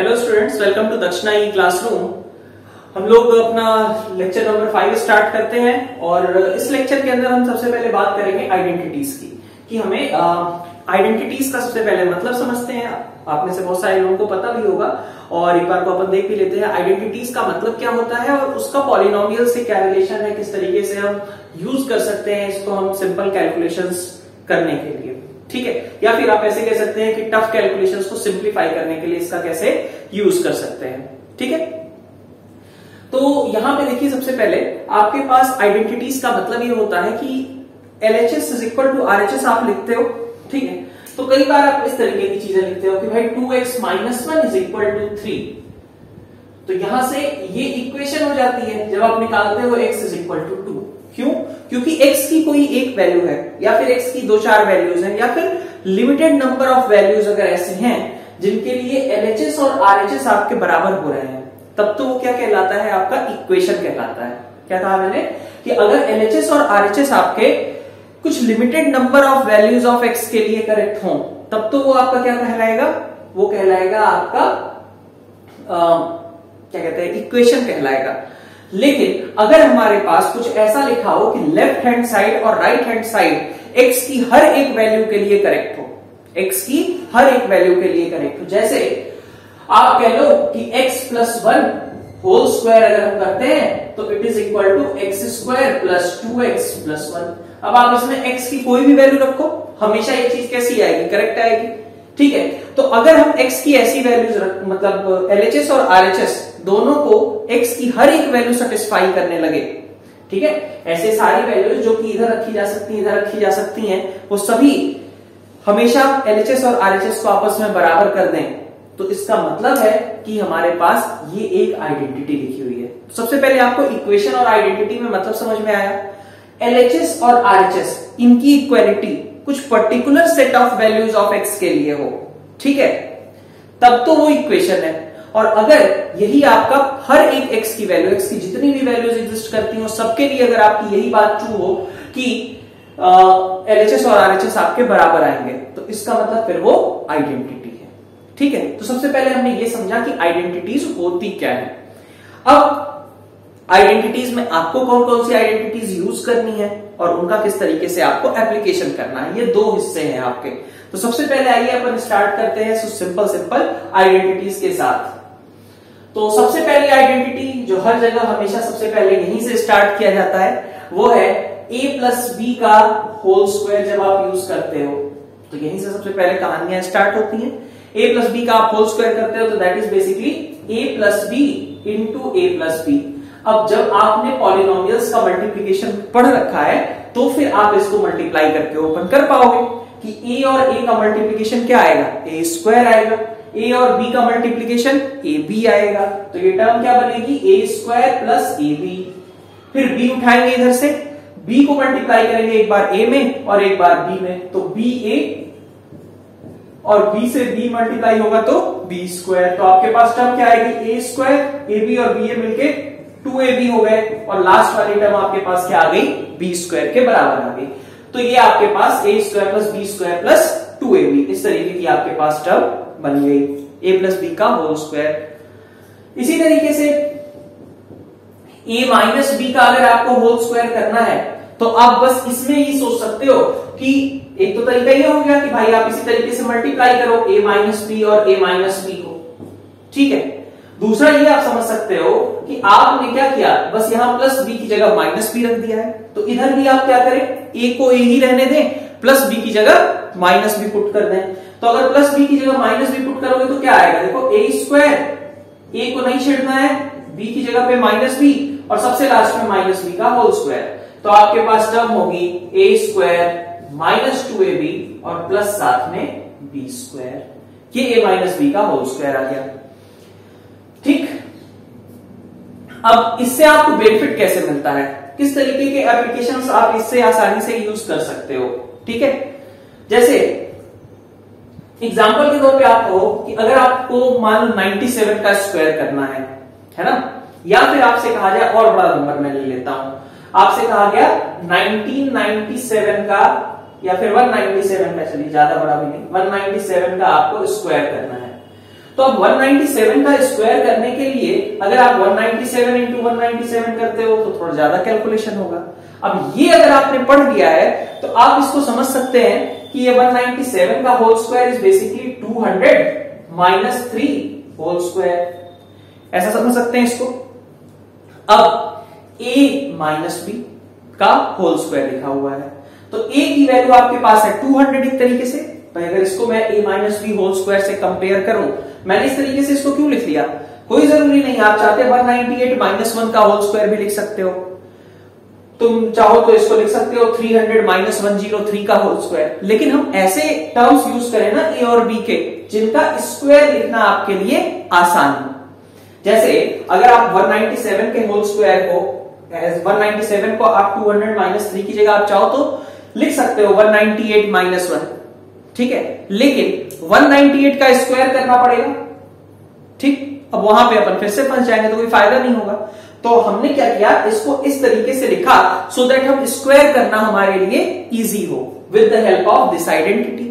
Hello students welcome to दक्षिणा ई classroom हम लोग अपना लेक्चर नंबर फाइव स्टार्ट करते हैं और इस लेक्चर के अंदर हम सबसे पहले बात करेंगे आइडेंटिटीज की, कि हमें आइडेंटिटीज का सबसे पहले मतलब समझते हैं। आप में से बहुत सारे लोगों को पता भी होगा और एक बार को अपन देख भी लेते हैं आइडेंटिटीज का मतलब क्या होता है और उसका पॉलिनोमियल से क्या रिलेशन है, किस तरीके से हम यूज़ कर सकते हैं इसको हम सिंपल कैलकुलेशंस करने के लिए। ठीक है? या फिर आप ऐसे कह सकते हैं कि टफ कैलकुलेशंस को सिंप्लीफाई करने के लिए इसका कैसे यूज़ कर सकते हैं? ठीक है? तो यहाँ पे देखिए सबसे पहले, आपके पास आइडेंटिटीज का मतलब ये होता है कि LHS is equal to RHS आप लिखते हो, ठीक है? तो कई बार आप इस तरीके की चीज़ें लिखते हो कि भाई two x minus one is equal to three तो यहाँ से ये इक्वेशन हो जाती है, जब आप निकालते हो x is equal to two क्यों? क्योंकि x की कोई एक वैल्यू है या फिर x की दो चार वैल्यूज़ हैं या फिर लिमिटेड नंबर ऑफ़ वैल्यूज़ अगर ऐसे हैं जिनके लिए LHS और RHS आपके बराबर हो रहे हैं तब तो वो क्या कहलाता है? आपका इक्वेशन कहलाता है। क्या कहा मैंने? कि अगर LHS और RHS आपके कुछ limited number of values of x के लिए करेक्ट हो तब तो वो आपका क्या कहलाएगा? वो कहलाएगा आपका आ, क्या कहते हैं? इक्वेशन कहलाएगा। लेकिन अगर हमारे पास कुछ ऐसा लिखा हो कि लेफ़्ट हैंड साइड और राइट हैंड साइड एक्स की हर एक वैल्यू के लिए करेक्ट हो एक्स की हर एक वैल्यू के लिए करेक्ट हो, जैसे आप कह लो कि x plus one whole square अगर हम करते हैं तो it is equal to x square plus two x plus one अब आप इसमें एक्स की कोई भी वैल्यू रखो, हमेशा ये चीज़ कैसी आएगी? करेक्ट आएगी। ठीक है? तो अगर हम x की ऐसी वैल्यूज़ मतलब LHS और RHS दोनों को x की हर एक वैल्यू सेटिस्फाई करने लगे, ठीक है? ऐसे सारी वैल्यूज़ जो कि इधर रखी जा सकती है, इधर रखी जा सकती हैं, वो सभी हमेशा LHS और RHS को आपस में बराबर कर दें। तो इसका मतलब है कि हमारे पास ये एक आइडेंटिटी लिखी हुई है। तो सबसे पहले आपको इक्वेशन और आइडेंटिटी में मतलब समझ में आया। एलएचएस और आरएचएस इनकी इक्वेलिटी कुछ particular set of values of x के लिए हो, ठीक है? तब तो वो इक्वेशन है। और अगर यही आपका हर एक एक्स की वैल्यू एक्स की जितनी भी वैल्यूज़ एग्जिस्ट करती हो, सबके लिए अगर आपकी यही बात ट्रू हो कि एल एलएचएस और आरएचएस आपके बराबर आएँगे तो इसका मतलब फिर वो आइडेंटिटी है। ठीक है? तो सबसे पहले हमने ये समझा कि आइडेंटिटीज होती क्या है। अब आइडेंटिटीज में आपको कौन कौन सी आइडेंटिटीज यूज़ करनी है और उनका किस तरीके से आपको एप्लीकेशन करना है। ये दो हिस्से हैं आपके। तो सबसे पहले आइए, अपन स्टार्ट करते हैं सिंपल सिंपल आइडेंटिटीज के साथ। तो सबसे पहली आइडेंटिटी जो हर जगह हमेशा सबसे पहले यहीं से स्टार्ट किया जाता है, वो है ए प्लस बी का होल स्क्वायर जब आप यूज़ करते हो तो यहीं से सबसे पहले कहानियाँ स्टार्ट होती हैं। ए प्लस बी का आप होल स्क्वायर करते हो तो that is basically A plus B into A plus B अब जब आपने पॉलिनोमियल्स का मल्टीप्लीकेशन पढ़ रखा है तो फिर आप इसको मल्टीप्लाई करके ओपन कर पाओगे कि ए और ए का मल्टीप्लीकेशन क्या आएगा? ए स्क्वायर आएगा। ए और बी का मल्टीप्लीकेशन ए बी आएगा। तो ये टर्म क्या बनेगी? A square plus A B फिर बी उठाएँगे इधर से। बी को मल्टीप्लाई करेंगे एक बार ए में और एक बार बी में। तो बी ए और बी से बी मल्टीप्लाई होगा तो बी स्क्वायर तो आपके पास टर्म क्या आएगी? ए स्क्वायर ए बी और बी ए मिलके टू ए बी हो गए और लास्ट वाली टर्म आपके पास क्या आ गई? बी स्क्वायर के बराबर आ गई। तो ये आपके पास A square plus B square plus two A B इस तरीके की आपके पास टर्म बन गई। ए प्लस बी का होल स्क्वायर इसी तरीके से ए माइनस बी का अगर आपको होल स्क्वायर करना है तो आप बस इसमें ही सोच सकते हो कि एक तो तरीका ये हो गया कि भाई आप इसी तरीके से मल्टीप्लाई करो ए माइनस बी और ए माइनस बी को। ठीक है? दूसरा ये आप समझ सकते हो कि आपने क्या किया? बस यहाँ प्लस बी की जगह माइनस बी रख दिया है। तो इधर भी आप क्या करें? ए को ए ही रहने दें प्लस बी की जगह माइनस बी पुट कर दें। तो अगर प्लस बी की जगह माइनस बी पुट करोगे तो क्या आएगा? देखो ए स्क्वायर ए को नहीं छेड़ना है बी की जगह पे माइनस बी और सबसे लास्ट में माइनस बी का होल स्क्वायर तो आपके पास टर्म होगी A square minus two A B और प्लस साथ में बी स्क्वायर ये ए माइनस बी का होल स्क्वायर आ गया। ठीक? अब इससे आपको बेनिफिट कैसे मिलता है? किस तरीके के एप्लीकेशंस आप इससे आसानी से यूज़ कर सकते हो? ठीक है? जैसे एग्ज़ाम्पल के तौर पे आप कहो कि अगर आपको मान लो 97 का स्क्वायर करना है है ना? या फिर आपसे कहा जाए और बड़ा नंबर मैं ले लेता हूँ। आपसे कहा गया 1997 का या फिर 197 का, चलिए, ज़्यादा बड़ा भी नहीं 197 का आपको स्क्वायर करना है। तो अब 197 का स्क्वायर करने के लिए अगर आप 197 सेवन इंटू वन करते हो तो थोड़ा ज़्यादा कैलकुलेशन होगा। अब ये अगर आपने पढ़ लिया है तो आप इसको समझ सकते हैं कि ये 197 का whole square is basically 200 minus three whole square ऐसा समझ सकते हैं इसको? अब a माइनस बी का होल स्क्वायर लिखा हुआ है। तो a की वैल्यू आपके पास है 200 एक तरीके से। तो अगर इसको मैं a minus B whole square से कंपेयर करूँ मैंने इस तरीके से इसको क्यों लिख लिया? कोई ज़रूरी नहीं, आप चाहते 198 माइनस वन का होल स्क्वायर भी लिख सकते हो। तुम चाहो तो इसको लिख सकते हो 300 माइनस वन ज़ीरो थ्री का होल स्क्वायर लेकिन हम ऐसे टर्म्स यूज़ करें ना ए और बी के, जिनका स्क्वायर लिखना आपके लिए आसान हो। जैसे, अगर आप 197 के होल स्क्वायर को 197 को आप 200 माइनस थ्री की जगह आप चाहो तो लिख सकते हो 198 माइनस वन ठीक है? लेकिन 198 का स्क्वायर करना पड़ेगा। ठीक? अब वहाँ पे अपन फिर से फंस जाएँगे तो कोई फ़ायदा नहीं होगा। तो हमने क्या किया? इसको इस तरीके से लिखा सो दैट हम स्क्वायर करना हमारे लिए इजी हो with the help of this identity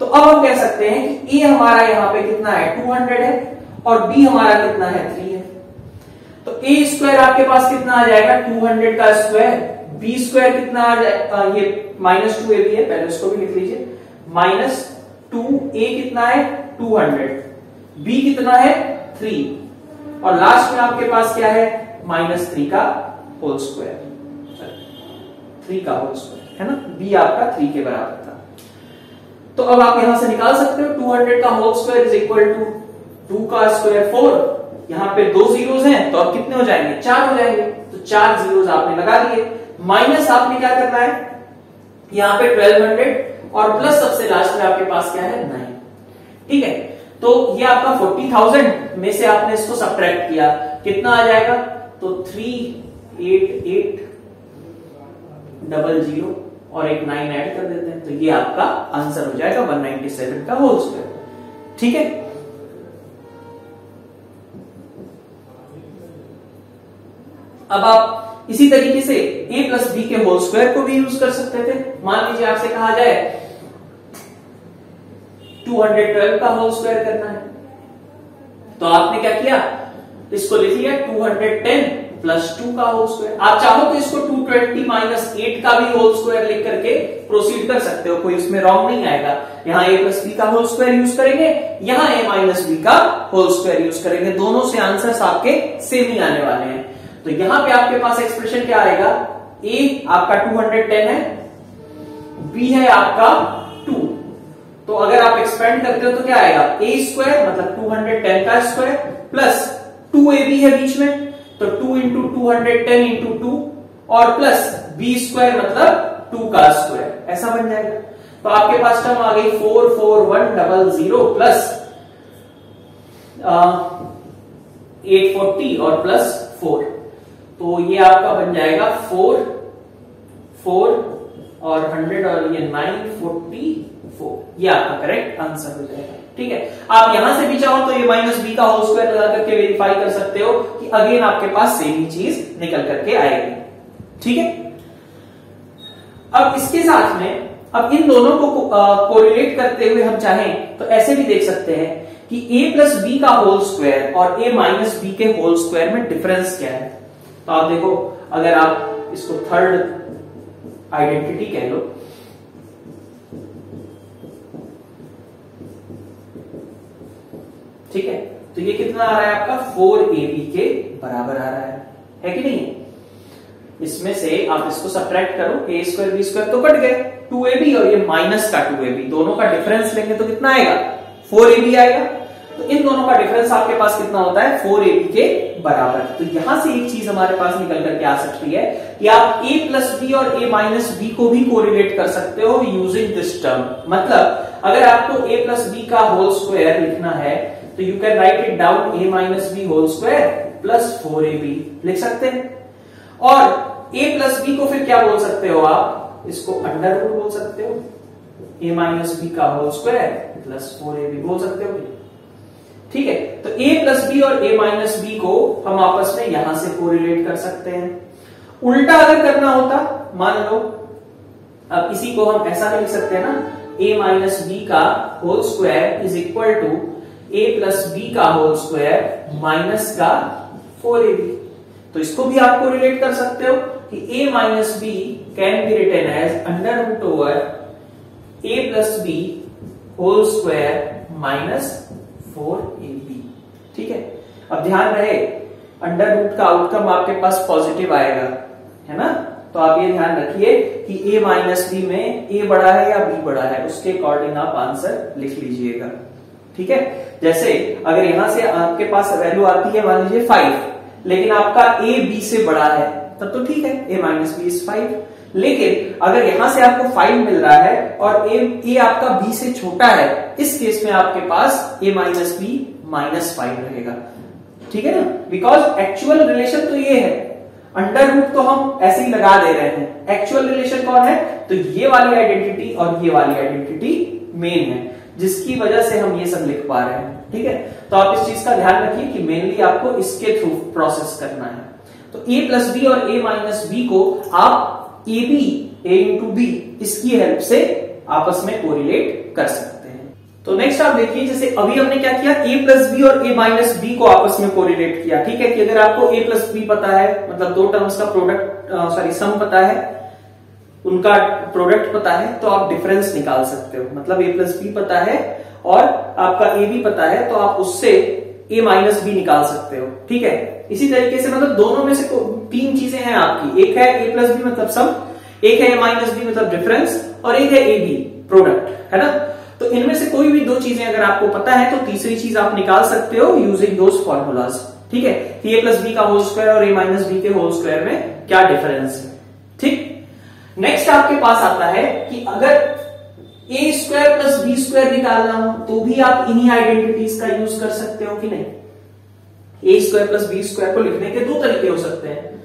तो अब हम कह सकते हैं कि ए हमारा यहाँ पे कितना है? 200 है, और बी हमारा कितना है? 3 है। तो ए स्क्वायर आपके पास कितना आ जाएगा? 200 का स्क्वायर बी स्क्वायर कितना आ जाएगा ये माइनस टू ए बी है, पहले उसको भी लिख लीजिए। माइनस टू ए कितना है? 200 बी कितना है? थ्री। और लास्ट में आपके पास क्या है? माइनस थ्री का होल स्क्वायर। थ्री का होल स्क्वायर, है ना? बी आपका थ्री के बराबर था। तो अब आप यहाँ से निकाल सकते हो। 200 का whole square is equal to two का स्क्वायर फोर। यहाँ पे दो जीरोस हैं तो अब कितने हो जाएँगे? चार हो जाएँगे। तो चार जीरोस आपने लगा दिए। माइनस आपने क्या करना है? यहाँ पे 1200 और प्लस सबसे लास्ट में आपके पास क्या है? नाइन ठीक है? तो ये आपका 40,000 में से आपने इसको सब्ट्रैक्ट किया। कितना आ जाएगा? तो three eight eight double zero और एक नाइन ऐड कर देते हैं। तो ये आपका आंसर हो जाएगा 197 का होल स्क्वायर ठीक है? अब आप इसी तरीके से a प्लस बी के होल स्क्वायर को भी यूज़ कर सकते थे। मान लीजिए आपसे कहा जाए 212 का होल स्क्वायर करना है। तो आपने क्या किया? इसको लिख लिया 210 प्लस टू का होल स्क्वायर। आप चाहो तो इसको 220 माइनस एट का भी होल स्क्वायर लिख करके प्रोसीड कर सकते हो, कोई उसमें रॉन्ग नहीं आएगा। यहाँ ए प्लस बी का होल स्क्वायर यूज़ करेंगे, यहाँ ए माइनस बी का होल स्क्वायर यूज़ करेंगे। दोनों से आंसर्स आपके सेम ही आने वाले हैं। तो यहाँ पे आपके पास एक्सप्रेशन क्या आएगा? ए आपका 210 है बी है आपका तो अगर आप एक्सपेंड करते हो तो क्या आएगा? ए स्क्वायर मतलब 210 का square plus two a b है बीच में। तो two into two hundred ten into two और प्लस बी स्क्वायर मतलब टू का स्क्वायर ऐसा बन जाएगा। तो आपके पास टर्म आ गई four four one double zero plus eight forty और प्लस फोर तो ये आपका बन जाएगा फोर फोर और हंड्रेड और ये नाइन फोर्टी ये आपका करेक्ट आंसर हो जाएगा। ठीक है? आप यहाँ से भी चाहो तो ये माइनस बी का होल स्क्वायर लगा करके वेरीफाई कर सकते हो कि अगेन आपके पास सेम ही चीज़ निकल करके आएगी। ठीक है? अब इसके साथ में, अब इन दोनों को कोरिलेट करते हुए हम चाहें तो ऐसे भी देख सकते हैं कि a प्लस बी का होल स्क्वायर और a माइनस बी के होल स्क्वायर में डिफरेंस क्या है? तो आप देखो, अगर आप इसको थर्ड आइडेंटिटी कह लो ठीक है? तो ये कितना आ रहा है आपका? फोर ए बी के बराबर आ रहा है। है कि नहीं? इसमें से आप इसको सब्ट्रैक्ट करो ए स्क्वायर बी स्क्वायर तो कट गए। टू ए बी और ये माइनस का टू ए बी दोनों का डिफरेंस लेंगे तो कितना आएगा? फोर ए बी आएगा। तो इन दोनों का डिफरेंस आपके पास कितना होता है? फोर ए बी के बराबर। तो यहाँ से एक चीज़ हमारे पास निकल करके आ सकती है कि आप ए प्लस बी और ए माइनस बी को भी कोरिलेट कर सकते हो यूजिंग दिस टर्म मतलब अगर आपको ए प्लस बी का होल स्क्वायर लिखना है तो you can write it down a minus b whole square plus four a b लिख सकते हैं? और ए प्लस बी को फिर क्या बोल सकते हो आप? इसको अंडर रूट बोल सकते हो। ए माइनस बी का whole square plus four a b बोल सकते हो। ठीक है? तो ए प्लस बी और ए माइनस बी को हम आपस में यहाँ से कोरिलेट कर सकते हैं। उल्टा अगर करना होता, मान लो, अब इसी को हम ऐसा भी लिख सकते हैं ना ए माइनस बी का whole square is equal to a plus b का होल स्क्वायर माइनस का फोर ए बी तो इसको भी आपको रिलेट कर सकते हो कि a minus b can be written as under root over a plus b whole square minus four a b ठीक है? अब ध्यान रहे अंडर रूट का आउटकम आपके पास पॉजिटिव आएगा, है ना? तो आप ये ध्यान रखिए कि a माइनस बी में a बड़ा है या b बड़ा है, उसके अकॉर्डिंग आप आंसर लिख लीजिएगा। ठीक है? जैसे अगर यहाँ से आपके पास वैल्यू आती है मान लीजिए फाइव लेकिन आपका ए बी से बड़ा है तब तो ठीक है a minus b is five लेकिन अगर यहाँ से आपको फाइव मिल रहा है और a, a आपका b से छोटा है इस केस में आपके पास a minus b minus five रहेगा। ठीक है ना? बिकॉज़ एक्चुअल रिलेशन तो ये है। अंडर रूट तो हम ऐसे ही लगा दे रहे हैं। एक्चुअल रिलेशन कौन है? तो ये वाली आइडेंटिटी और ये वाली आइडेंटिटी मेन है। जिसकी वजह से हम ये सब लिख पा रहे हैं, ठीक है? तो आप इस चीज़ का ध्यान रखिए कि मेनली आपको इसके थ्रू प्रोसेस करना है। तो ए प्लस बी और ए माइनस बी को आप a b a into b इसकी हेल्प से आपस में कोरिलेट कर सकते हैं। तो नेक्स्ट आप देखिए, जैसे अभी हमने क्या किया? ए प्लस बी और ए माइनस बी को आपस में कोरिलेट किया, ठीक है? कि अगर आपको ए प्लस बी पता है मतलब दो टर्म्स का प्रोडक्ट सॉरी सम पता है उनका प्रोडक्ट पता है तो आप डिफरेंस निकाल सकते हो। मतलब ए प्लस बी पता है और आपका ए भी पता है तो आप उससे ए माइनस बी निकाल सकते हो। ठीक है? इसी तरीके से मतलब दोनों में से तीन चीज़ें हैं आपकी। एक है ए प्लस बी मतलब सम एक है ए माइनस बी मतलब डिफरेंस और एक है ए बी प्रोडक्ट है ना? तो इनमें से कोई भी दो चीज़ें अगर आपको पता है तो तीसरी चीज़ आप निकाल सकते हो यूजिंग दोज फॉर्मूलाज ठीक है? ए प्लस बी का होल स्क्वायर और ए माइनस बी के होल स्क्वायर में क्या डिफरेंस है। ठीक? नेक्स्ट आपके पास आता है कि अगर a square plus b square निकालना हो तो भी आप इन्हीं आइडेंटिटीज का यूज़ कर सकते हो कि नहीं? A square plus b square को लिखने के दो तरीके हो सकते हैं।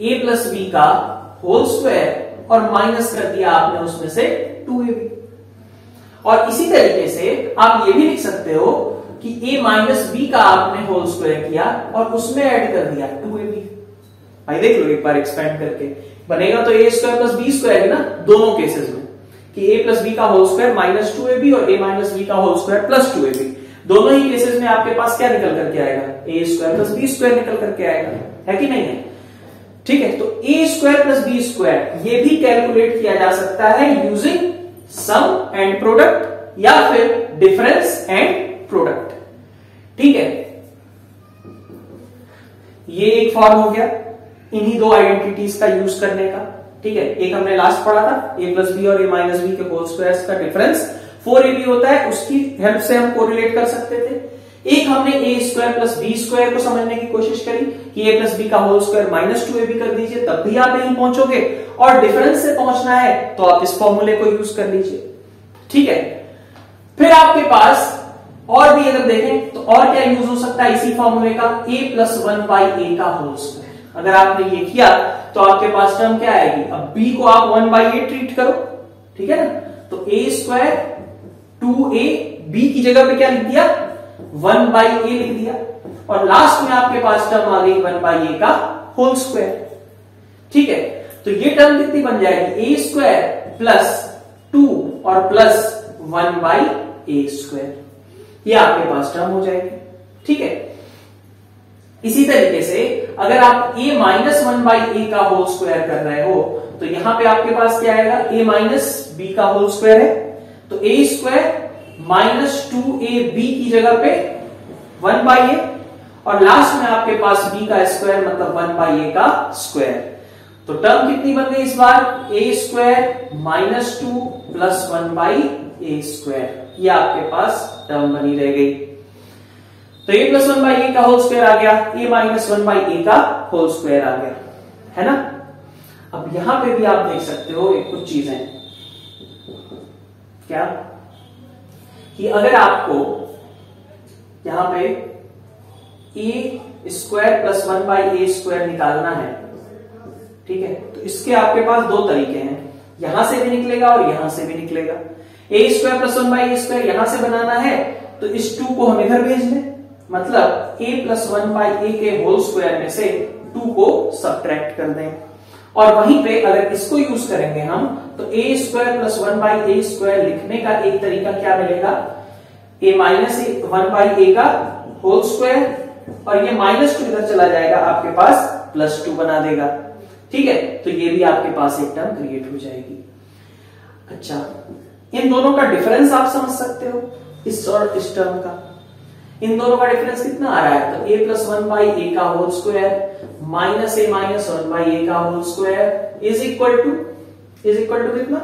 ए प्लस बी का होल स्क्वायर और माइनस कर दिया आपने उसमें से टू ए बी और इसी तरीके से आप ये भी लिख सकते हो कि a माइनस बी का आपने होल स्क्वायर किया और उसमें ऐड कर दिया टू ए बी भाई देख लो एक बार एक्सपेंड करके। बनेगा तो a square plus b square है ना, दोनों केसेस में। कि a प्लस बी का whole square minus two a b और ए माइनस बी का whole square plus two a b दोनों ही केसेस में आपके पास क्या निकल करके आएगा? A square plus b square निकल करके आएगा। है कि नहीं है? ठीक है तो a square plus b square ये भी कैलकुलेट किया जा सकता है यूजिंग सम एंड प्रोडक्ट या फिर डिफरेंस एंड प्रोडक्ट ठीक है? ये एक फॉर्म हो गया। इन्हीं दो आइडेंटिटीज का यूज़ करने का, ठीक है? एक हमने लास्ट पढ़ा था ए प्लस बी और ए माइनस बी के होल स्क्वायर का डिफरेंस फोर ए बी होता है, उसकी हेल्प से हम कोरिलेट कर सकते थे। एक हमने a square plus b square को समझने की कोशिश करी कि ए प्लस बी का whole square minus two a b कर दीजिए, तब भी आप यहीं पहुंचोगे। और डिफरेंस से पहुँचना है तो आप इस फॉर्मूले को यूज़ कर लीजिए। ठीक है? फिर आपके पास और भी अगर देखें तो और क्या यूज़ हो सकता है इसी फॉर्मूले का? A plus one by a का होल स्क्वायर अगर आपने ये किया तो आपके पास टर्म क्या आएगी? अब बी को आप वन बाई ए ट्रीट करो, ठीक है ना? तो a square two a b की जगह पे क्या लिख दिया? वन बाई ए लिख दिया। और लास्ट में आपके पास टर्म आ गई वन बाई ए का होल स्क्वायर ठीक है? तो ये टर्म कितनी बन जाएगी? ए स्क्वायर प्लस टू और plus one by a square ये आपके पास टर्म हो जाएगी, ठीक है? इसी तरीके से अगर आप a minus one by a का होल स्क्वायर कर रहे हो तो यहाँ पे आपके पास क्या आएगा? a माइनस बी का होल स्क्वायर है। तो a square minus two a b की जगह पे वन बाई ए और लास्ट में आपके पास b का स्क्वायर मतलब वन बाई ए का स्क्वायर तो टर्म कितनी बन गई इस बार? A square minus two plus one by a square ये आपके पास टर्म बनी रह गई। तो a plus one by a का होल स्क्वायर आ गया a minus one by a का होल स्क्वायर आ गया, है ना? अब यहाँ पे भी आप देख सकते हो एक कुछ चीज़ें। क्या? कि अगर आपको यहाँ पे a square plus one by a square निकालना है, ठीक है? तो इसके आपके पास दो तरीके हैं। यहाँ से भी निकलेगा और यहाँ से भी निकलेगा। A square plus one by a square यहाँ से बनाना है तो इस टू को हम इधर भेज दें। मतलब a plus one by a के होल स्क्वायर में से टू को सब्ट्रैक्ट कर दें। और वहीं पे अगर इसको यूज़ करेंगे हम तो a square plus one by a square लिखने का एक तरीका क्या मिलेगा? A minus one by a का होल स्क्वायर और ये माइनस टू इधर चला जाएगा, आपके पास प्लस टू बना देगा। ठीक है? तो ये भी आपके पास एक टर्म क्रिएट हो जाएगी। अच्छा इन दोनों का डिफरेंस आप समझ सकते हो, इस और इस टर्म का। इन दोनों का डिफरेंस कितना आ रहा है? तो a plus one by a का whole square minus a minus one by a का whole square is equal to is equal to कितना?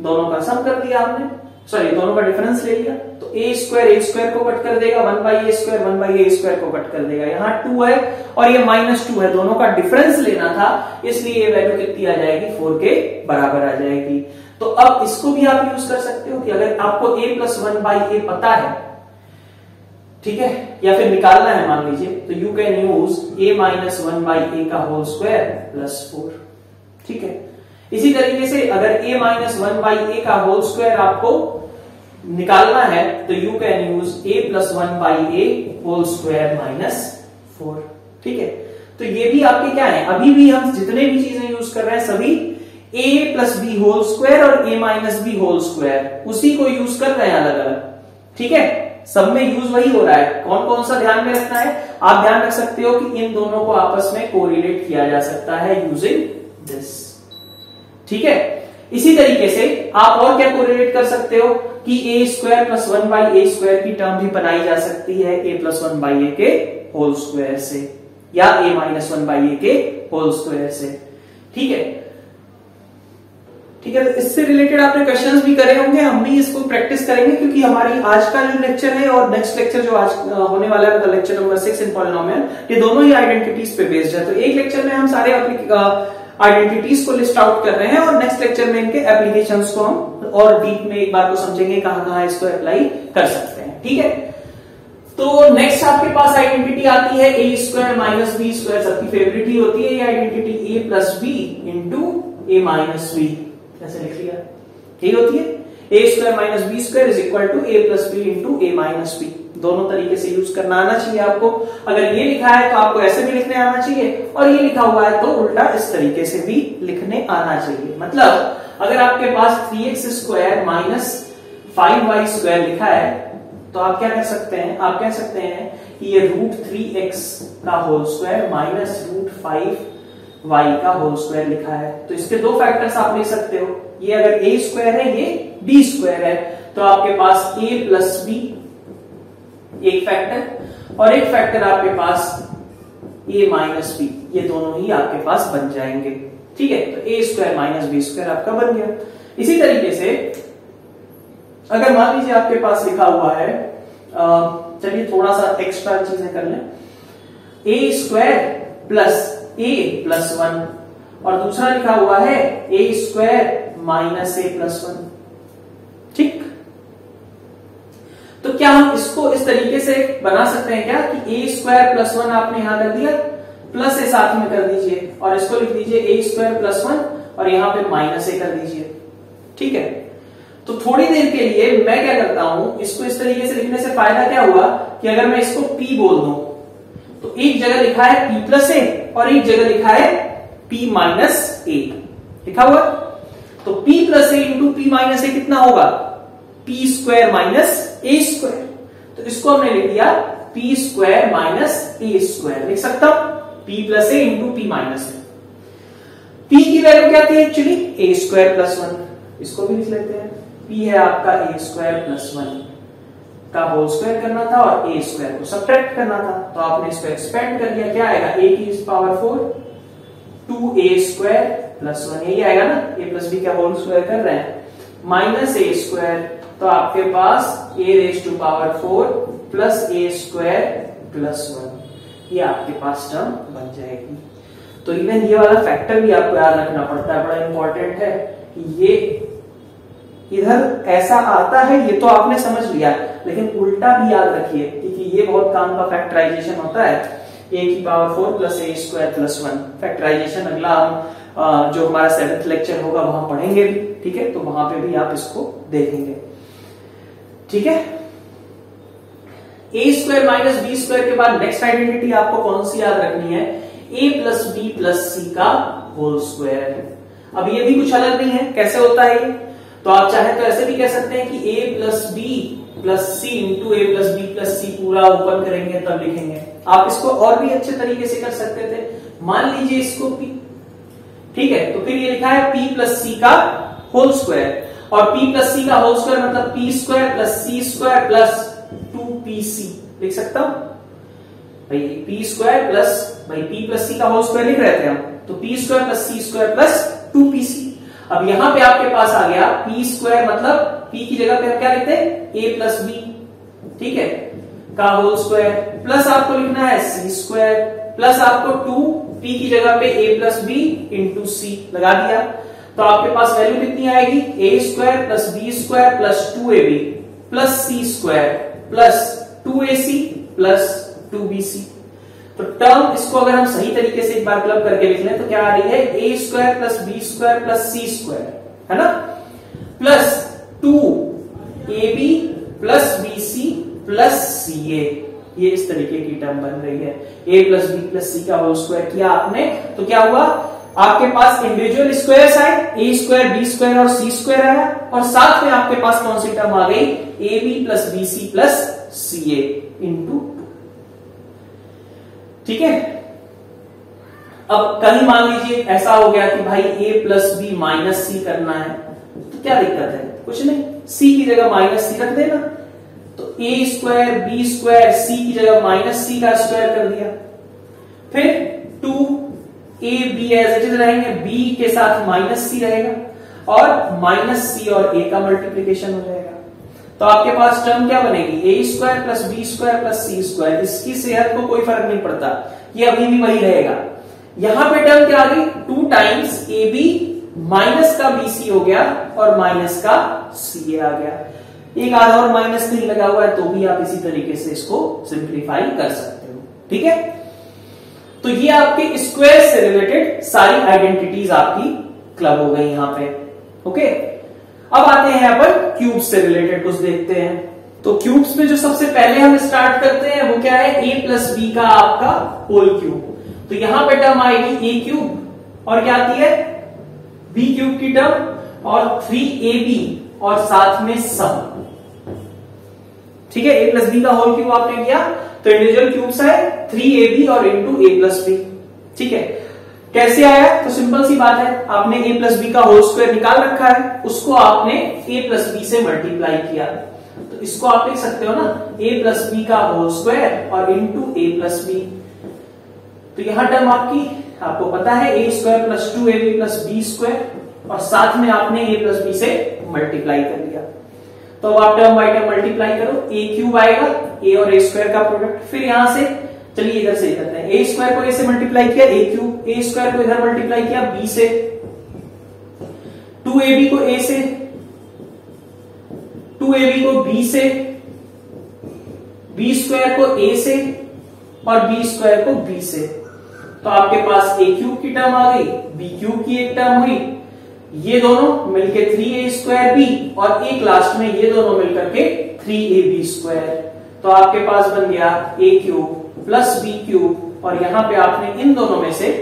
दोनों का सम कर दिया आपने। सॉरी दोनों का डिफरेंस ले लिया। तो ए स्क्वायर ए स्क्वायर को कट कर देगा one by a square one by a square को कट कर देगा। यहाँ टू है और ये माइनस टू है। दोनों का डिफरेंस लेना था, इसलिए ये वैल्यू कितनी आ जाएगी? फोर के बराबर आ जाएगी। तो अब इसको भी आप यूज़ कर सकते हो कि अगर आपको a plus one by a पता है ठीक है? या फिर निकालना है, मान लीजिए। तो you can use a minus one by a का होल स्क्वायर प्लस फोर ठीक है? इसी तरीके से अगर a minus one by a का होल स्क्वायर आपको निकालना है तो you can use a plus one by a whole square minus four ठीक है? तो ये भी आपके क्या है? अभी भी हम जितने भी चीज़ें यूज़ कर रहे हैं, सभी a plus b whole square और a minus b whole square उसी को यूज़ कर रहे हैं अलग अलग ठीक है? सब में यूज़ वही हो रहा है। कौन कौन सा ध्यान में रखना है? आप ध्यान रख सकते हो कि इन दोनों को आपस में कोरिलेट किया जा सकता है यूजिंग दिस ठीक है? इसी तरीके से आप और क्या कोरिलेट कर सकते हो कि a square plus one by a square की टर्म भी बनाई जा सकती है a plus one by a के होल स्क्वायर से, या a minus one by a के होल स्क्वायर से। ठीक है? ठीक है तो इससे रिलेटेड आपने क्वेश्चंस भी करे होंगे, हम भी इसको प्रैक्टिस करेंगे, क्योंकि हमारी आज का जो लेक्चर है और नेक्स्ट लेक्चर जो आज होने वाला है lecture number six in polynomial ये दोनों ही आइडेंटिटीज पे बेस्ड है। तो एक लेक्चर में हम सारे आइडेंटिटीज को लिस्ट आउट कर रहे हैं और नेक्स्ट लेक्चर में इनके एप्लीकेशन को हम और डीप में एक बार को समझेंगे कहाँ कहाँ इसको अप्लाई कर सकते हैं। ठीक है? तो नेक्स्ट आपके पास आइडेंटिटी आती है a square minus b square सबकी फेवरेट ही होती है, ये identity a plus b into a minus b ऐसे लिख लिया यही होती है? A square minus b square is equal to a plus b into a minus b दोनों तरीके से यूज़ करना आना चाहिए आपको। अगर ये लिखा है तो आपको ऐसे भी लिखने आना चाहिए और ये लिखा हुआ है तो उल्टा इस तरीके से भी लिखने आना चाहिए। मतलब अगर आपके पास three x square minus five y square लिखा है तो आप क्या कर सकते हैं? आप कह सकते हैं कि ये रूट थ्री एक्स का whole square minus root five y का होल स्क्वायर लिखा है। तो इसके दो फैक्टर्स आप ले सकते हो। ये अगर ए स्क्वायर है, ये बी स्क्वायर है। तो आपके पास ए प्लस बी एक फैक्टर और एक फैक्टर आपके पास ए माइनस बी ये दोनों ही आपके पास बन जाएँगे। ठीक है? तो a square minus b square आपका बन गया। इसी तरीके से, अगर मान लीजिए आपके पास लिखा हुआ है चलिए थोड़ा सा एक्स्ट्रा चीज़ें कर लें। A square plus a plus one और दूसरा लिखा हुआ है a square minus a plus one ठीक? तो क्या हम इसको इस तरीके से बना सकते हैं क्या कि ए स्क्वायर प्लस वन आपने यहाँ कर दिया? प्लस ए साथ में कर दीजिए और इसको लिख दीजिए ए स्क्वायर प्लस वन और यहाँ पे माइनस ए कर दीजिए। ठीक है? तो थोड़ी देर के लिए मैं क्या करता हूँ, इसको इस तरीके से लिखने से फ़ायदा क्या हुआ कि अगर मैं इसको पी बोल दू तो एक जगह लिखा है पी प्लस ए और एक जगह लिखा है पी माइनस ए लिखा हुआ? तो p plus a into p minus a कितना होगा? P square minus a square तो इसको हमने लिख दिया p square minus a square लिख सकता हूँ? P plus a into p minus a p की वैल्यू क्या थी actually a square plus one इसको भी लिख लेते हैं। पी है आपका ए स्क्वायर प्लस वन का होल स्क्वायर करना था और ए स्क्वायर को सब्ट्रैक्ट करना था। तो आपने इसको एक्सपेंड कर दिया क्या आएगा? ए की power four two a square plus one यही आएगा ना? ए प्लस बी का होल स्क्वायर कर रहे हैं? माइनस ए स्क्वायर तो आपके पास a raise to power four plus a square plus one ये आपके पास टर्म बन जाएगी। तो इवन ये वाला फैक्टर भी आपको याद रखना पड़ता है, बड़ा इंपॉर्टेंट है ये इधर ऐसा आता है, ये तो आपने समझ लिया। लेकिन उल्टा भी याद रखिए, क्योंकि ये बहुत काम का फैक्टराइजेशन होता है ए की power four plus a square plus one factorization अगला हम जो हमारा सेवेंथ लेक्चर होगा, वहाँ पढ़ेंगे भी, ठीक है? तो वहाँ पे भी आप इसको देखेंगे। ठीक है? A square minus b square के बाद नेक्स्ट आइडेंटिटी आपको कौन सी याद रखनी है? A plus b plus c का होल स्क्वायर अब ये भी कुछ अलग नहीं है, कैसे होता है ये? तो आप चाहे तो ऐसे भी कह सकते हैं कि a plus b plus c into a plus b plus c पूरा ओपन करेंगे, तब लिखेंगे। आप इसको और भी अच्छे तरीके से कर सकते थे। मान लीजिए इसको पी ठीक है तो फिर ये लिखा है पी प्लस सी का होल स्क्वायर और p प्लस सी का होल स्क्वायर मतलब p square plus c square plus two p c लिख सकता हूँ? भाई पी स्क्वायर प्लस भाई, p प्लस सी का होल स्क्वायर लिख रहे थे हम। तो p square plus c square plus two p c अब यहाँ पे आपके पास आ गया पी स्क्वायर मतलब p की जगह पे हम क्या लिखते हैं? a प्लस बी ठीक है? का होल स्क्वायर प्लस आपको लिखना है सी स्क्वायर प्लस आपको टू p की जगह पे a plus b into c लगा दिया। तो आपके पास वैल्यू कितनी आएगी? A square plus b square plus two a b plus c square plus two a c plus two b c तो टर्म इसको अगर हम सही तरीके से एक बार क्लब करके लिख लें तो क्या आ रही है? A square plus b square plus c square है ना? Plus two a b plus b c plus c a ये इस तरीके की टर्म बन रही है। A plus b plus c का होल स्क्वायर किया आपने तो क्या हुआ? आपके पास इंडिविजुअल स्क्वायर आए ए स्क्वायर बी स्क्वायर और सी स्क्वायर आया, और साथ में आपके पास कौन सी टर्म आ गई? A b plus b c plus c a into ठीक है? अब कहीं मान लीजिए ऐसा हो गया कि भाई a plus b minus c करना है तो क्या दिक्कत है? कुछ नहीं। सी की जगह माइनस सी रख देना। तो a square b square c की जगह माइनस सी का स्क्वायर कर दिया। फिर two a b as it is रहेंगे बी के साथ माइनस सी रहेगा और माइनस सी और ए का मल्टीप्लीकेशन हो जाएगा। तो आपके पास टर्म क्या बनेगी? A square plus b square plus c square इसकी सेहत को कोई फ़र्क नहीं पड़ता। ये अभी भी वही रहेगा। यहाँ पे टर्म क्या आ गई? Two times a b minus का बी सी हो गया और माइनस का सी ए आ गया। एक आधा और माइनस नहीं लगा हुआ है तो भी आप इसी तरीके से इसको सिंप्लीफाई कर सकते हो। ठीक है? तो ये आपके स्क्वायर से रिलेटेड सारी आइडेंटिटीज आपकी क्लब हो गई यहाँ पे। ओके अब आते हैं अपन क्यूब से रिलेटेड कुछ देखते हैं। तो क्यूब्स में जो सबसे पहले हम स्टार्ट करते हैं, वो क्या है? ए प्लस बी का आपका होल क्यूब तो यहाँ पे टर्म आएगी ए क्यूब और क्या आती है? बी क्यूब की टर्म और थ्री ए बी और साथ में सम ठीक है? ए प्लस बी का होल क्यूब आपने किया। तो इंडिविजुअल क्यूब्स है थ्री ए बी और इंटू ए प्लस बी ठीक है? कैसे आया? तो सिंपल सी बात है, आपने ए प्लस बी का होल स्क्वायर निकाल रखा है, उसको आपने ए प्लस बी से मल्टीप्लाई किया। तो इसको आप लिख सकते हो ना ए प्लस बी का होल स्क्वायर और इंटू ए प्लस बी तो यहाँ टर्म आपकी, आपको पता है a square plus two a b plus b square और साथ में आपने ए प्लस बी से मल्टीप्लाई कर लिया तो अब आप टर्म बाई टर्म मल्टीप्लाई करो ए क्यूब आएगा ए और ए स्क्वायर का प्रोडक्ट फिर यहाँ से चलिए इधर से करते हैं। ए स्क्वायर को ए से मल्टीप्लाई किया ए क्यूब ए स्क्वायर को इधर मल्टीप्लाई किया बी से। टू ए बी को ए से टू ए बी को बी से बी स्क्वायर को ए से और बी स्क्वायर को बी से। तो आपके पास ए क्यूब की टर्म आ गई बी क्यूब की एक टर्म हुई। ये दोनों मिलके थ्री ए स्क्वायर बी और एक लास्ट में ये दोनों मिलकर के थ्री ए बी स्क्वायर तो आपके पास बन गया a cube plus b cube, और यहाँ पे आपने इन दोनों में से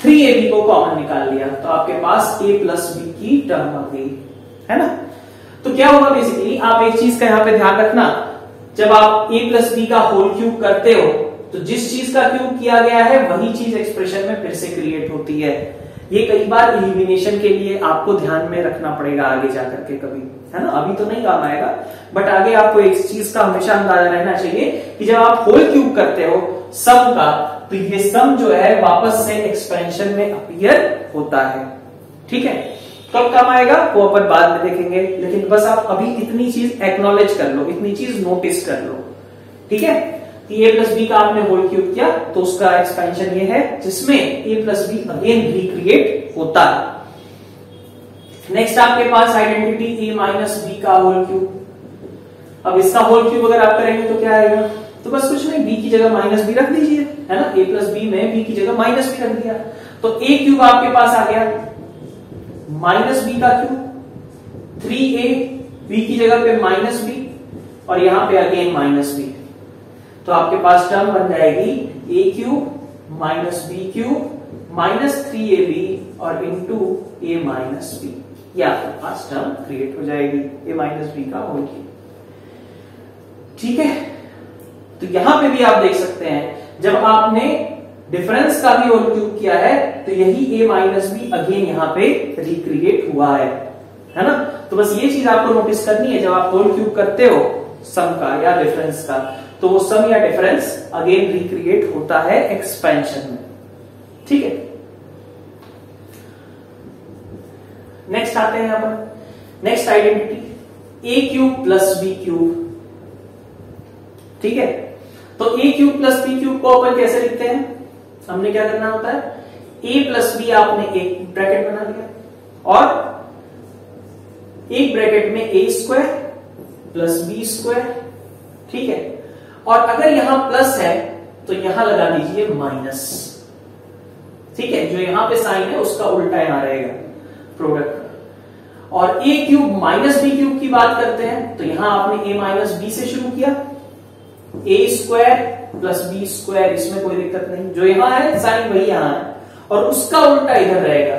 थ्री ए बी को कॉमन निकाल लिया। तो आपके पास ए प्लस बी की टर्म आ गई, है ना? तो क्या होगा बेसिकली आप एक चीज़ का यहाँ पे ध्यान रखना। जब आप ए प्लस बी का होल क्यूब करते हो तो जिस चीज़ का क्यूब किया गया है, वही चीज़ एक्सप्रेशन में फिर से क्रिएट होती है। ये कई बार इलिमिनेशन के लिए आपको ध्यान में रखना पड़ेगा आगे जाकर के कभी, है ना? अभी तो नहीं काम आएगा बट आगे आपको एक चीज़ का हमेशा अंदाज़ा रहना चाहिए कि जब आप होल क्यूब करते हो सम का तो ये सम जो है वापस से एक्सपेंशन में अपियर होता है। ठीक है? कब काम आएगा, वो अपन बाद में देखेंगे, लेकिन बस आप अभी इतनी चीज़ एक्नोलेज कर लो, इतनी चीज़ नोटिस कर लो। ठीक है? ए प्लस बी का आपने होल क्यूब किया तो उसका एक्सपेंशन ये है, जिसमें a plus b again recreate होता है। नेक्स्ट आपके पास आइडेंटिटी ए माइनस बी का होल क्यूब अब इसका होल क्यूब अगर आप करेंगे तो क्या आएगा? तो बस कुछ नहीं बी की जगह माइनस बी रख दीजिए, है ना? ए प्लस बी में बी की जगह माइनस बी रख दिया। तो ए क्यूब आपके पास आ गया। माइनस बी का क्यूब थ्री ए बी की जगह पे माइनस बी और यहाँ पे अगेन माइनस बी तो आपके पास टर्म बन जाएगी a cube minus b cube minus three a b और इंटू ए माइनस बी ये आपके पास टर्म क्रिएट हो जाएगी। ए माइनस बी का होल ठीक है? तो यहाँ पे भी आप देख सकते हैं, जब आपने डिफरेंस का भी होल क्यूब किया है तो यही ए माइनस बी अगेन यहाँ पे रिक्रिएट हुआ है। है ना? तो बस ये चीज़ आपको नोटिस करनी है, जब आप होल क्यूब करते हो सम का या डिफरेंस का। तो वो सम या डिफरेंस अगेन रिक्रिएट होता है एक्सपेंशन में। ठीक है? नेक्स्ट आते हैं यहाँ पर next identity a cube plus b cube ठीक है? तो a cube plus b cube को अपन कैसे लिखते हैं? हमने क्या करना होता है? ए प्लस बी आपने एक ब्रैकेट बना लिया और एक ब्रैकेट में a square plus b square ठीक है? और अगर यहाँ प्लस है तो यहाँ लगा दीजिए माइनस ठीक है? जो यहाँ पे साइन है, उसका उल्टा यहाँ रहेगा प्रोडक्ट और a cube minus b cube की बात करते हैं तो यहाँ आपने ए माइनस बी से शुरू किया। A square plus b square इसमें कोई दिक्कत नहीं। जो यहाँ है साइन वही यहाँ है। और उसका उल्टा इधर रहेगा।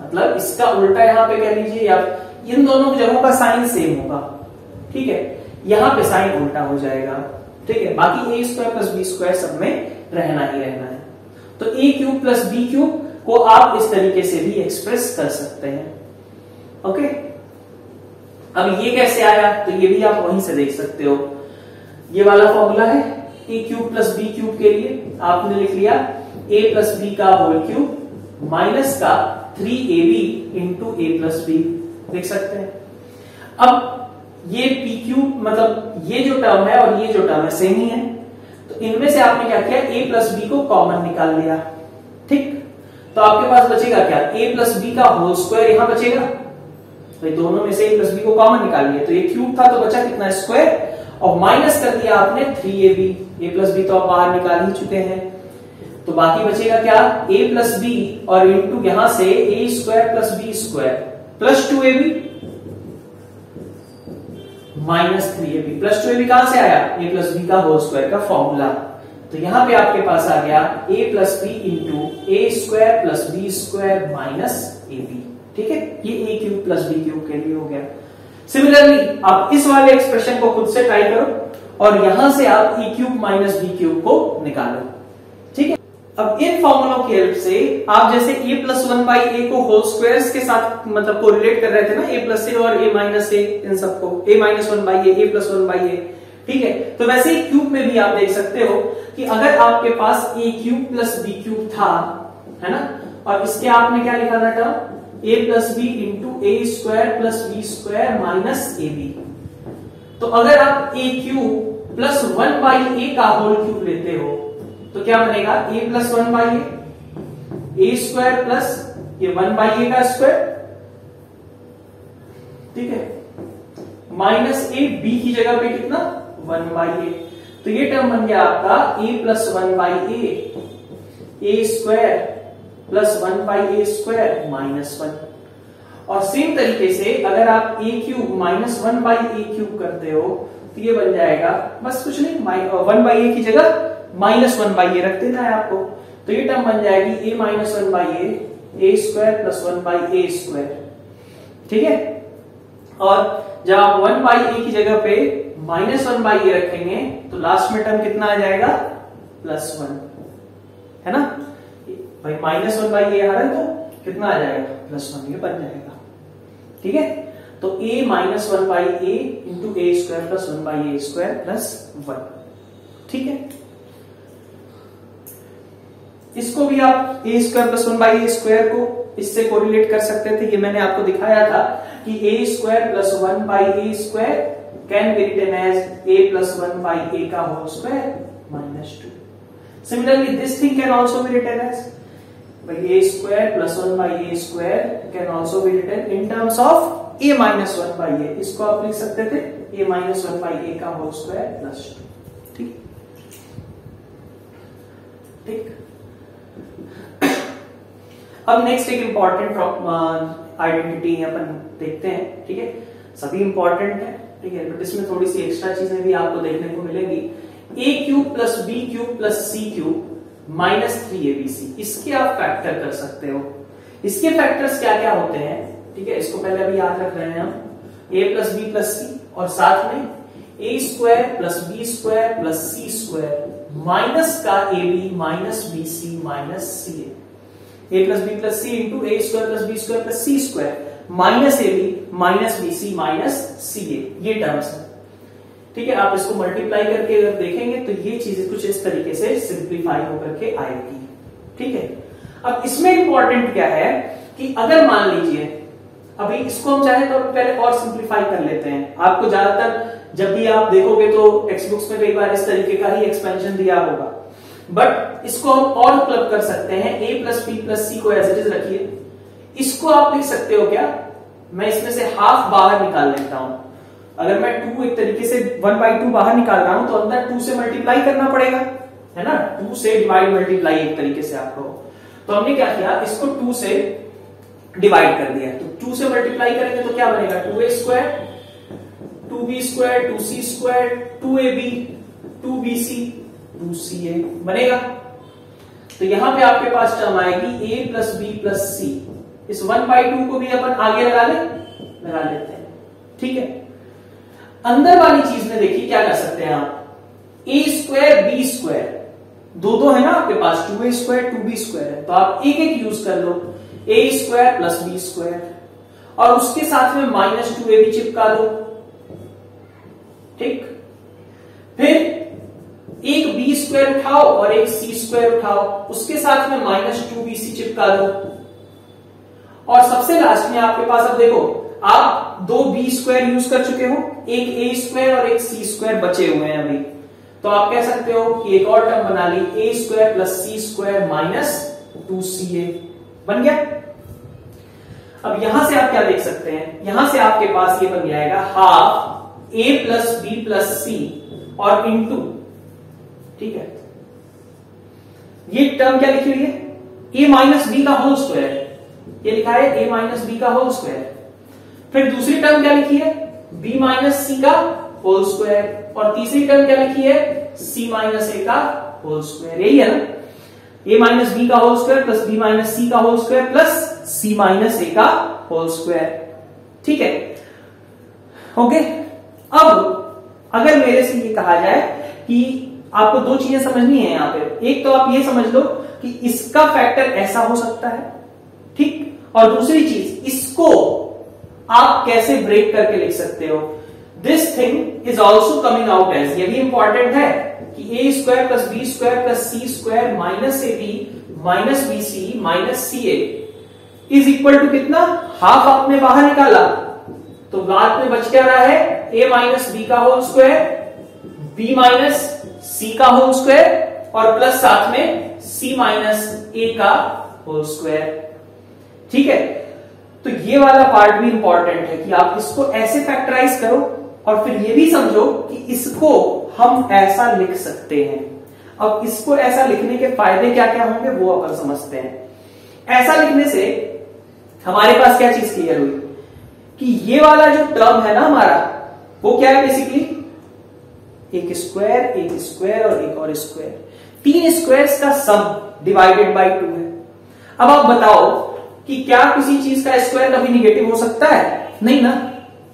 मतलब इसका उल्टा यहाँ पे कह लीजिए, या इन दोनों जगहों का साइन सेम होगा। ठीक है? यहाँ पे साइन उल्टा हो जाएगा। ठीक है? बाकी a square plus b square सब में रहना ही रहना है। तो a cube plus b cube को आप इस तरीके से भी एक्सप्रेस कर सकते हैं। ओके अब ये कैसे आया? तो ये भी आप वहीं से देख सकते हो। ये वाला फॉर्मूला है a cube plus b cube के लिए। आपने लिख लिया ए प्लस बी का होल क्यूब माइनस का three a b into a plus b देख सकते हैं? अब ये पी क्यूब मतलब ये जो टर्म है और ये जो टर्म है सेम ही है। तो इनमें से आपने क्या किया? ए प्लस बी को कॉमन निकाल लिया। ठीक? तो आपके पास बचेगा क्या? ए प्लस बी का होल स्क्वायर यहाँ बचेगा। तो दोनों में से ए प्लस बी को कॉमन निकाल लिया तो ये क्यूब था तो बचा कितना? स्क्वायर और माइनस कर दिया आपने three a b a plus b तो आप बाहर निकाल ही चुके हैं। तो बाकी बचेगा क्या? ए प्लस बी और इंटू यहाँ से a square plus b square plus two a b minus three a b plus two a b कहाँ से आया। ए प्लस बी का होल स्क्वायर का फॉर्मूला तो यहाँ पे आपके पास आ गया a plus b into a square plus b square minus a b ठीक है? ये a cube plus b cube के लिए हो गया। सिमिलरली आप इस वाले एक्सप्रेशन को खुद से ट्राई करो और यहाँ से आप e cube minus b cube को निकालो। अब इन फॉर्मूलों की हेल्प से आप जैसे a plus one by a को होल स्क्वायर्स के साथ मतलब को रिलेट कर रहे थे ना ए प्लस ए और ए माइनस ए इन सबको a minus one by a a plus one by a ठीक है? तो वैसे ही क्यूब में भी आप देख सकते हो कि अगर आपके पास a cube plus b cube था, है ना? और इसके आपने क्या लिखा था term a plus b into a square plus b square minus a b तो अगर आप a cube plus one by a का होल क्यूब लेते हो तो क्या बनेगा? A plus one by a a square plus ये वन बाई ए का स्क्वायर ठीक है? माइनस ए बी की जगह पे कितना? वन बाई ए तो ये टर्म बन गया आपका a plus one by a a square plus one by a square minus one और सेम तरीके से अगर आप a cube minus one by a cube करते हो तो ये बन जाएगा, बस कुछ नहीं वन बाई ए की जगह माइनस वन बाई ए रख देना है आपको। तो ये टर्म बन जाएगी a minus one by a a square plus one by a square. ठीक है? और जब आप वन बाई ए की जगह पे माइनस वन बाई ए रखेंगे तो लास्ट में टर्म कितना आ जाएगा? Plus one. है ना? भाई माइनस वन बाई ए आ रहा है तो कितना आ जाएगा? प्लस वन, ये बन जाएगा। ठीक है? तो a minus one by a into a square plus one by a square plus one ठीक है? इसको भी आप a square plus one by a square को इससे कोरिलेट कर सकते थे, ये मैंने आपको दिखाया था कि a square plus one by a square can be written as a plus one by a का whole square minus two similarly this thing can also be written as by a square plus 1 by a square can also be written in terms of a minus 1 by a. इसको आप लिख सकते थे, a minus 1 by a का whole square plus 2 ठीक? ठीक? अब next एक इंपॉर्टेंट आइडेंटिटी अपन देखते हैं, ठीक है? सभी इंपॉर्टेंट है, ठीक है? बट इसमें थोड़ी सी एक्स्ट्रा चीज़ें भी आपको देखने को मिलेंगी। A cube plus b cube plus c cube minus three a b c इसके आप फैक्टर कर सकते हो। इसके फैक्टर्स क्या क्या होते हैं, ठीक है? इसको पहले अभी याद रख रहे हैं हम। A plus b plus c और साथ में a square plus b square plus c square minus का a b minus b c minus c a a plus b plus c into a square plus b square plus c square minus a b minus b c minus c a ये terms है। ठीक है, आप इसको multiply करके अगर देखेंगे तो ये चीज़ें कुछ इस तरीके से सिंप्लीफाई होकर के आएगी। ठीक है? अब इसमें इंपॉर्टेंट क्या है कि अगर मान लीजिए, अभी इसको हम चाहे तो पहले और सिंप्लीफाई कर लेते हैं। आपको ज़्यादातर जब भी आप देखोगे तो टेक्स्ट बुक्स में कई बार इस तरीके का ही एक्सपेंशन दिया होगा। बट इसको हम और क्लब कर सकते हैं a plus b plus c को एज इट इज़ रखिए। इसको आप लिख सकते हो क्या? मैं इसमें से हाफ़ बाहर निकाल लेता हूँ। अगर मैं टू एक तरीके से वन बाई टू बाहर निकाल रहा हूँ तो अंदर टू से मल्टीप्लाई करना पड़ेगा, है ना? टू से डिवाइड मल्टीप्लाई एक तरीके से आपको। तो हमने क्या किया? इसको टू से डिवाइड कर दिया। तो टू से मल्टीप्लाई करेंगे तो क्या बनेगा? Two a square two b square two c square two a b two b c two c a बनेगा। तो यहाँ पे आपके पास टर्म आएगी a plus b plus c इस वन बाई टू को भी अपन आगे लगा ले, लगा लेते हैं। ठीक है? अंदर वाली चीज़ में देखिए क्या कर सकते हैं आप। ए स्क्वायर बी स्क्वायर दो दो है ना आपके पास two a square two b square है। तो आप एक एक यूज़ कर लो। A square plus b square और उसके साथ में माइनस टू ए भी चिपका दो। ठीक? फिर एक बी स्क्वायर उठाओ और एक सी स्क्वायर उठाओ, उसके साथ में माइनस टू बी सी चिपका दो। और सबसे लास्ट में आपके पास अब देखो, आप दो बी स्क्वायर यूज़ कर चुके हो, एक ए स्क्वायर और एक सी स्क्वायर बचे हुए हैं अभी। तो आप कह सकते हो कि एक और टर्म बना ली a square plus c square minus two c a बन गया? अब यहाँ से आप क्या देख सकते हैं? यहाँ से आपके पास ये बन जाएगा half a plus b plus c और इंटू ठीक है? ये टर्म क्या लिखी हुई है? ए माइनस बी का होल स्क्वायर ये लिखा है ए माइनस बी का होल स्क्वायर फिर दूसरी टर्म क्या लिखी है? बी माइनस सी का होल स्क्वायर और तीसरी टर्म क्या लिखी है? सी माइनस ए का होल स्क्वायर यही है ना? ए माइनस बी का whole square plus b minus c का whole square plus c minus a का होल स्क्वायर ठीक है? ओके अब, अगर मेरे से ये कहा जाए कि आपको दो चीज़ें समझनी है यहाँ पे। एक तो आप ये समझ लो कि इसका फैक्टर ऐसा हो सकता है, ठीक? और दूसरी चीज़, इसको आप कैसे ब्रेक करके लिख सकते हो? This thing is also coming out as ये भी इंपॉर्टेंट है कि a square plus b square plus c square minus a b minus b c minus c a is equal to कितना? हाफ़ आपने बाहर निकाला। तो बाद में बच क्या रहा है? ए माइनस बी का whole square b minus c का होल स्क्वायर और प्लस साथ में सी माइनस ए का होल स्क्वायर ठीक है? तो ये वाला पार्ट भी इंपॉर्टेंट है कि आप इसको ऐसे फैक्टराइज करो और फिर ये भी समझो कि इसको हम ऐसा लिख सकते हैं। अब इसको ऐसा लिखने के फ़ायदे क्या क्या होंगे वो अपन समझते हैं। ऐसा लिखने से हमारे पास क्या चीज़ क्लियर हुई? कि ये वाला जो टर्म है ना हमारा, वो क्या है बेसिकली एक स्क्वायर एक स्क्वायर और एक और स्क्वायर तीन स्क्वायर्स का सब डिवाइडेड बाय टू है. अब आप बताओ कि क्या किसी चीज़ का स्क्वायर कभी निगेटिव हो सकता है? नहीं ना?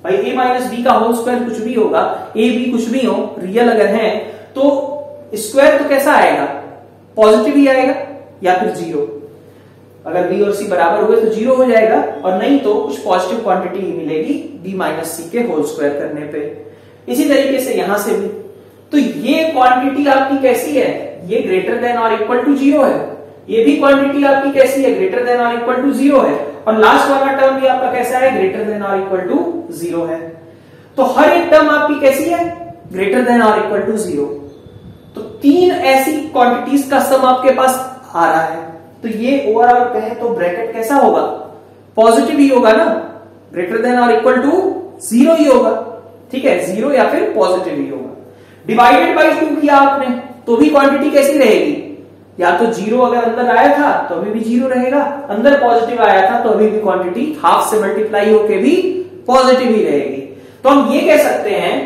भाई ए माइनस बी का होल स्क्वायर कुछ भी होगा ए बी कुछ भी हो रियल अगर है तो स्क्वायर तो कैसा आएगा? पॉजिटिव ही आएगा या फिर ज़ीरो अगर बी और सी बराबर हुए तो ज़ीरो हो जाएगा और नहीं तो कुछ पॉजिटिव क्वांटिटी मिलेगी बी माइनस सी के होल स्क्वायर करने पे। इसी तरीके से यहाँ से भी तो ये क्वांटिटी आपकी कैसी है? ये ग्रेटर देन और इक्वल टू ज़ीरो है। ये भी क्वांटिटी आपकी कैसी है? ग्रेटर देन और इक्वल टू ज़ीरो है। और लास्ट वाला टर्म भी आपका कैसा है? ग्रेटर देन और इक्वल टू ज़ीरो है। तो हर एक टर्म आपकी कैसी है? ग्रेटर देन और इक्वल टू ज़ीरो तो तीन ऐसी क्वांटिटीज का सम आपके पास आ रहा है। तो ये ओवरऑल कहें तो ब्रैकेट कैसा होगा? पॉजिटिव ही होगा ना? ग्रेटर देन और इक्वल टू ज़ीरो ही होगा। ठीक है? ज़ीरो या फिर पॉजिटिव ही होगा। डिवाइडेड बाई टू किया आपने तो भी क्वांटिटी कैसी रहेगी? या तो ज़ीरो अगर अंदर आया था तो अभी भी ज़ीरो रहेगा। अंदर पॉजिटिव आया था तो अभी भी क्वांटिटी हाफ़ से मल्टीप्लाई होके भी पॉजिटिव ही रहेगी। तो हम ये कह सकते हैं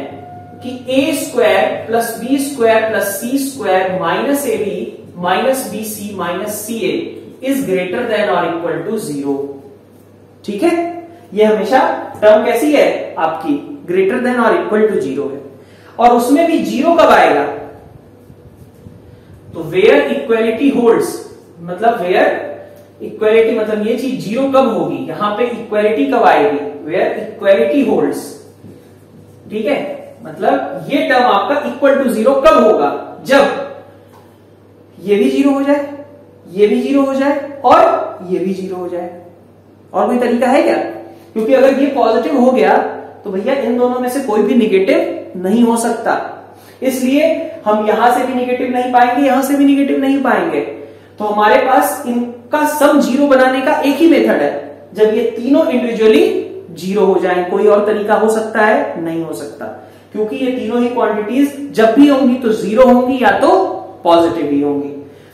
कि a square plus b square plus c square minus a b minus b c minus c a is greater than और इक्वल टू ज़ीरो ठीक है? ये हमेशा टर्म कैसी है? आपकी ग्रेटर देन और इक्वल टू ज़ीरो है। और उसमें भी ज़ीरो कब आएगा? तो वेयर इक्वेलिटी होल्ड्स मतलब वेयर इक्वेलिटी मतलब ये चीज़ ज़ीरो कब होगी? यहाँ पे इक्वेलिटी कब आएगी? वेयर इक्वेलिटी होल्ड्स ठीक है? मतलब ये टर्म आपका इक्वल टू ज़ीरो कब होगा? जब ये भी ज़ीरो हो जाए, ये भी ज़ीरो हो जाए और ये भी ज़ीरो हो जाए। और कोई तरीका है क्या? क्योंकि अगर ये पॉजिटिव हो गया तो भैया, इन दोनों में से कोई भी निगेटिव नहीं हो सकता। इसलिए हम यहाँ से भी निगेटिव नहीं पाएँगे, यहाँ से भी निगेटिव नहीं पाएँगे। तो हमारे पास इनका सम ज़ीरो बनाने का एक ही मेथड है। जब ये तीनों इंडिविजुअली ज़ीरो हो जाए, कोई और तरीका हो सकता है, नहीं हो सकता। क्योंकि ये तीनों ही क्वांटिटीज जब भी होंगी तो ज़ीरो होंगी या तो पॉजिटिव ही होंगी।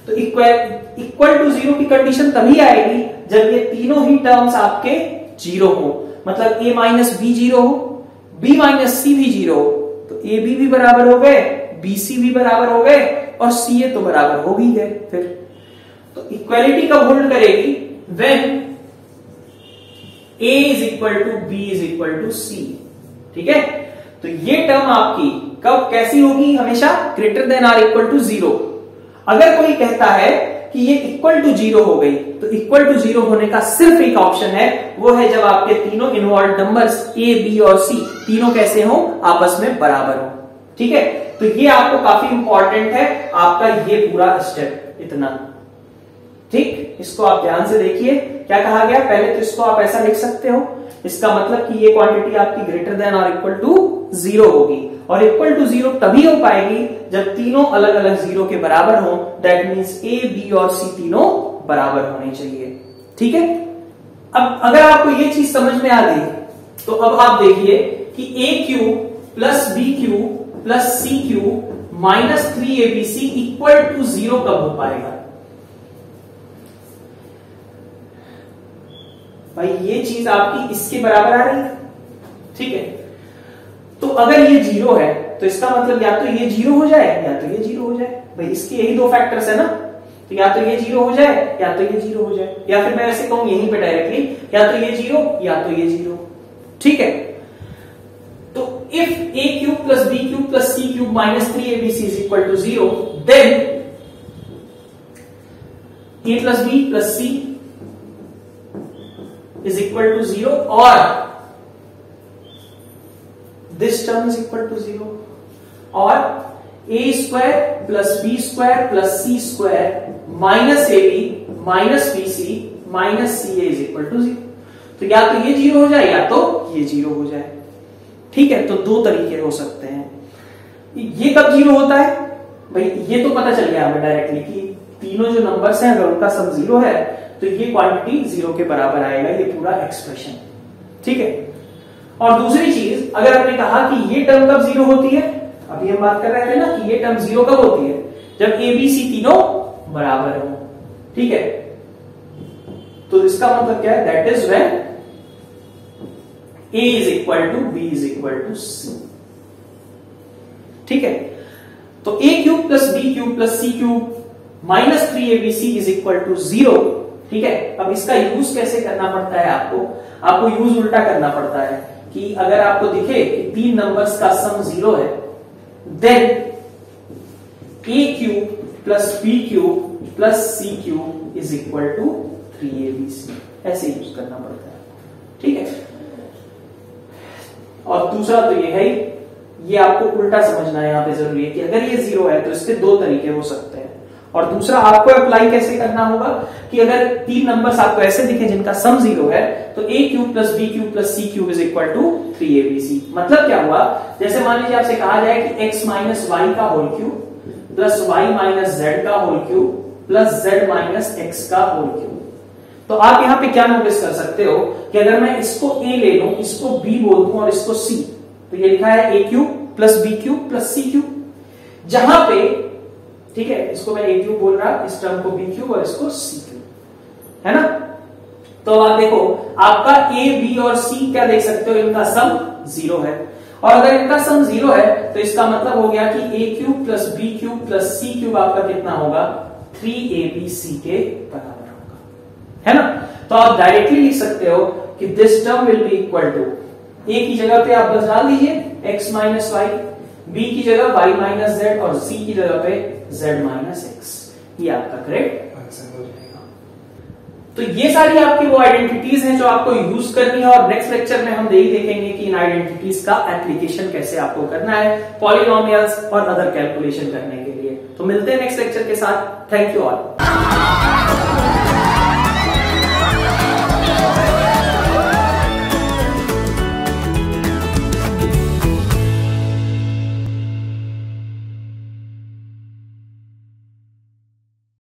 तो इक्वल इक्वल टू ज़ीरो की कंडीशन तभी आएगी जब ये तीनों ही टर्म्स आपके ज़ीरो हो। मतलब ए माइनस बी ज़ीरो हो बी माइनस सी भी ज़ीरो हो तो ए बी भी बराबर हो गए बी सी भी बराबर हो गए, और सी ए तो बराबर हो भी गए फिर। तो इक्वालिटी कब होल्ड करेगी? When a is equal to b is equal to c ठीक है? तो ये टर्म आपकी कब कैसी होगी? हमेशा greater than or equal to zero अगर कोई कहता है कि ये इक्वल टू ज़ीरो हो गई। तो इक्वल टू ज़ीरो होने का सिर्फ़ एक ऑप्शन है, वो है जब आपके तीनों इन्वॉल्व नंबर्स ए बी और सी तीनों कैसे हो? आपस में बराबर हो। ठीक है? तो ये आपको काफ़ी इंपॉर्टेंट है, आपका ये पूरा स्टेप इतना। ठीक? इसको आप ध्यान से देखिए। क्या कहा गया? पहले तो इसको आप ऐसा लिख सकते हो। इसका मतलब कि ये क्वांटिटी आपकी ग्रेटर देन और इक्वल टू ज़ीरो होगी। और इक्वल टू ज़ीरो तभी हो पाएगी जब तीनों अलग अलग ज़ीरो के बराबर हो। दैट मीन्स ए बी और सी तीनों बराबर होने चाहिए। ठीक है? अब अगर आपको ये चीज़ समझ में आ गई तो अब आप देखिए कि a cube plus b cube plus c cube minus three a b c equal to zero कब हो पाएगा? भाई, ये चीज़ आपकी इसके बराबर आ रही है। ठीक है? तो अगर ये ज़ीरो है तो इसका मतलब या तो ये ज़ीरो हो जाए, या तो ये ज़ीरो हो जाए। भाई, इसके यही दो फैक्टर्स है ना। तो या तो ये ज़ीरो हो जाए, या तो ये ज़ीरो हो जाए। या फिर मैं ऐसे कहूँ यहीं पे डायरेक्टली या तो ये ज़ीरो, या तो ये ज़ीरो। ठीक है? तो if a cube plus b cube plus c cube minus three a b c is equal to zero then a plus b plus c is equal to 0 or this term is equal to 0 or a square plus b square plus c square minus ab minus bc minus ca is equal to 0 तो या तो ये zero हो जाए या तो ये zero हो जाए ठीक है तो दो तरीके हो सकते हैं ये कब ज़ीरो होता है भाई ये तो पता चल गया हमें डायरेक्टली कि तीनों जो नंबर्स हैं, अगर उनका सम ज़ीरो है तो ये क्वांटिटी ज़ीरो के बराबर आएगा, ये पूरा एक्सप्रेशन ठीक है? और दूसरी चीज़, अगर आपने कहा कि ये टर्म कब ज़ीरो होती है, अभी हम बात कर रहे थे ना कि ये टर्म ज़ीरो कब होती है? जब ए बी सी तीनों बराबर हो। ठीक है? तो इसका मतलब क्या है? That is when a is equal to b is equal to c ठीक है? तो a cube plus b cube plus c cube minus three a b c is equal to zero. ठीक है? अब इसका यूज़ कैसे करना पड़ता है आपको? आपको यूज़ उल्टा करना पड़ता है कि अगर आपको दिखे कि तीन नंबर्स का सम ज़ीरो है then a cube plus b cube plus c cube is equal to three a b c ऐसे यूज़ करना पड़ता है ठीक है? और दूसरा तो ये है ये आपको उल्टा समझना है यहाँ पे ज़रूरी है कि अगर ये ज़ीरो है तो इसके दो तरीके हो सकते हैं। और दूसरा, आपको अप्लाई कैसे करना होगा कि अगर तीन नंबर्स आपको ऐसे दिखे जिनका सम ज़ीरो है तो a cube plus b cube plus c cube is equal to three a b c मतलब क्या हुआ? जैसे मान लीजिए आपसे कहा जाए कि एक्स माइनस वाई का whole cube plus y minus z का whole cube plus z minus x का होल क्यूब तो आप यहाँ पे क्या नोटिस कर सकते हो कि अगर मैं इसको ए ले लू, इसको बी बोल दू और इसको सी तो ये लिखा है a cube plus b cube plus c cube जहाँ पे ठीक है, इसको मैं ए क्यूब बोल रहा, इस टर्म को बी क्यूब और इसको सी क्यूब, है ना? तो आप देखो, आपका ए बी और सी क्या देख सकते हो? इनका सम ज़ीरो है। और अगर इनका सम ज़ीरो है तो इसका मतलब हो गया कि a cube plus b cube plus c cube आपका कितना होगा? थ्री ए बी सी के बराबर होगा। है ना? तो आप डायरेक्टली लिख सकते हो कि this term will be equal to a की जगह पे आप बस डाल दीजिए एक्स माइनस वाई बी की जगह वाई माइनस जेड और सी की जगह पे जेड माइनस एक्स ये आपका करेक्ट आंसर हो जाएगा। तो ये सारी आपकी वो आइडेंटिटीज हैं जो आपको यूज़ करनी है और नेक्स्ट लेक्चर में हम यही देखेंगे कि इन आइडेंटिटीज का एप्लीकेशन कैसे आपको करना है पॉलिनोमियल्स और अदर कैलकुलेशन करने के लिए। तो मिलते हैं नेक्स्ट लेक्चर के साथ। Thank you all